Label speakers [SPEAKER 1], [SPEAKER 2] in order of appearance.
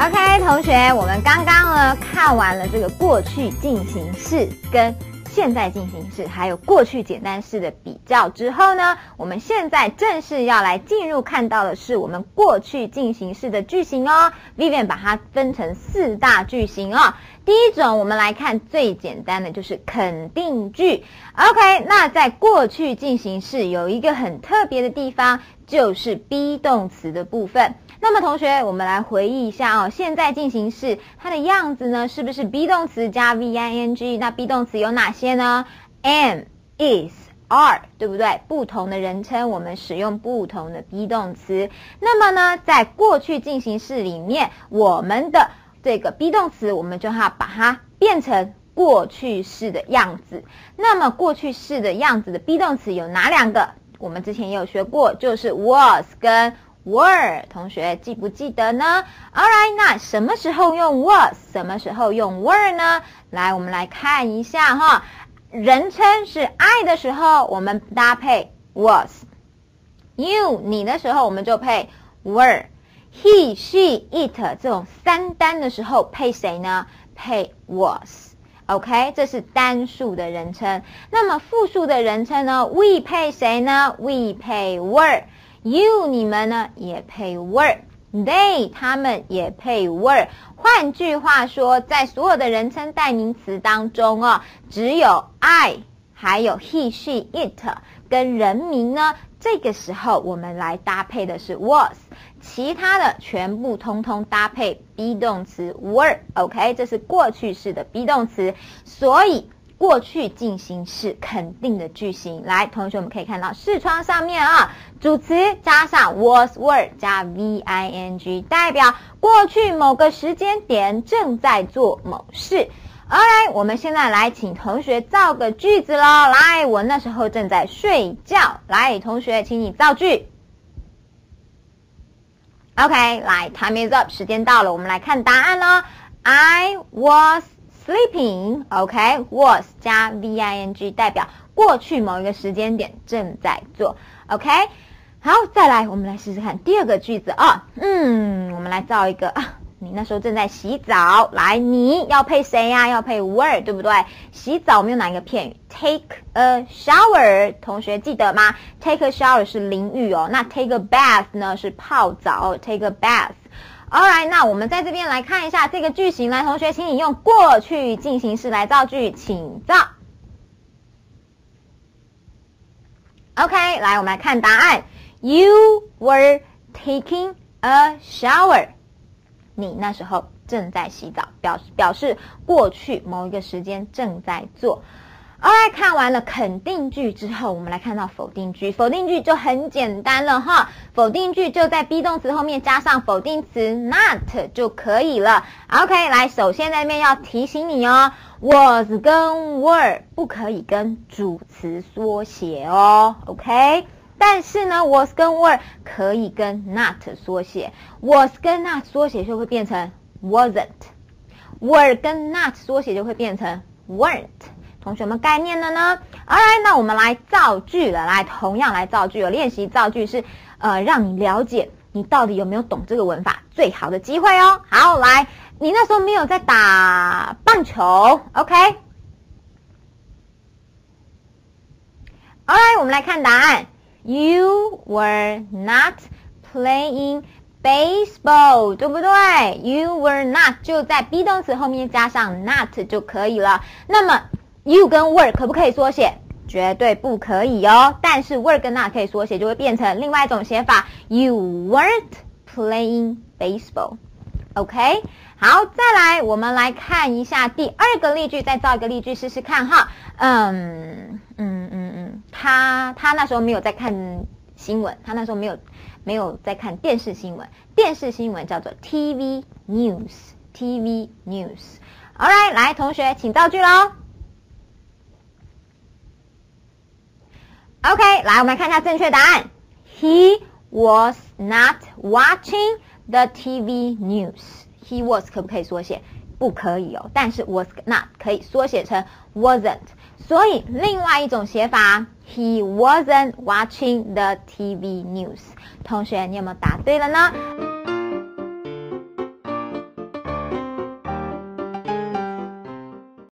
[SPEAKER 1] OK，同学，我们刚刚呢看完了这个过去进行式跟现在进行式，还有过去简单式的比较之后呢，我们现在正式要来进入看到的是我们过去进行式的句型哦。Vivian 把它分成四大句型哦。第一种，我们来看最简单的，就是肯定句。OK，那在过去进行式有一个很特别的地方，就是 be 动词的部分。那么同学，我们来回忆一下哦，现在进行式它的样子呢，是不是 be 动词加 v i n g？那 be 动词有哪些呢？am、is、are，对不对？不同的人称，我们使用不同的 be 动词。那么呢，在过去进行式里面，我们的这个 be 动词，我们就要把它变成过去式的样子。那么过去式的样子的 be 动词有哪两个？我们之前也有学过，就是 was 跟 were，同学记不记得呢？Alright，那什么时候用 was，什么时候用 were 呢？来，我们来看一下哈。人称是 I 的时候，我们搭配 was；you 你的时候，我们就配 were He,、she、it 这种三单的时候，配谁呢？配 was。OK，这是单数的人称。那么复数的人称呢？We 配谁呢？We 配 were。You 你们呢也配 were，they 他们也配 were。换句话说，在所有的人称代名词当中哦，只有 I 还有 he、she、it 跟人名呢，这个时候我们来搭配的是 was，其他的全部通通搭配 be 动词 were。OK，这是过去式的 be 动词，所以。过去进行式肯定的句型，来，同学们可以看到视窗上面啊，主词加上 was were 加 v i n g，代表过去某个时间点正在做某事。好，来，我们现在来请同学造个句子喽。来，我那时候正在睡觉。来，同学，请你造句。OK，来，time is up，时间到了，我们来看答案喽。I was Sleeping，OK，was 加 v i n g 代表过去某一个时间点正在做，OK，好，再来，我们来试试看第二个句子啊，嗯，我们来造一个啊，你那时候正在洗澡，来，你要配谁呀？要配 were，对不对？洗澡我们用哪一个片语？Take a shower，同学记得吗？Take a shower 是淋浴哦，那 take a bath 呢是泡澡，take a bath。Alright，那我们在这边来看一下这个句型。来，同学，请你用过去进行式来造句，请造。OK，来，我们来看答案。You were taking a shower。你那时候正在洗澡，表示表示过去某一个时间正在做。OK，看完了肯定句之后，我们来看到否定句。否定句就很简单了哈，否定句就在 be 动词后面加上否定词 not 就可以了。OK，来，首先在那边要提醒你哦，was 跟 were 不可以跟主词缩写哦。OK，但是呢，was 跟 were 可以跟 not 缩写，was 跟 not 缩写就会变成 wasn't，were 跟 not 缩写就会变成 weren't。同学们概念了呢？Alright，那我们来造句了。来，同样来造句。有练习造句是，呃，让你了解你到底有没有懂这个文法最好的机会哦。好，来，你那时候没有在打棒球，OK？Alright，我们来看答案。You were not playing baseball，对不对？You were not 就在 be 动词后面加上 not 就可以了。那么 You 跟 were 可不可以缩写？绝对不可以哦。但是 were 跟 not 可以缩写，就会变成另外一种写法。You weren't playing baseball。OK，好，再来，我们来看一下第二个例句，再造一个例句试试看哈。嗯嗯，他他那时候没有在看新闻，他那时候没有没有在看电视新闻。电视新闻叫做 TV news，TV news。Alright，来，同学请造句喽。OK，来，我们来看一下正确答案。He was not watching the TV news. He was 可不可以缩写？不可以哦。但是 was not 可以缩写成 wasn't。所以另外一种写法，He wasn't watching the TV news。同学，你有没有答对了呢？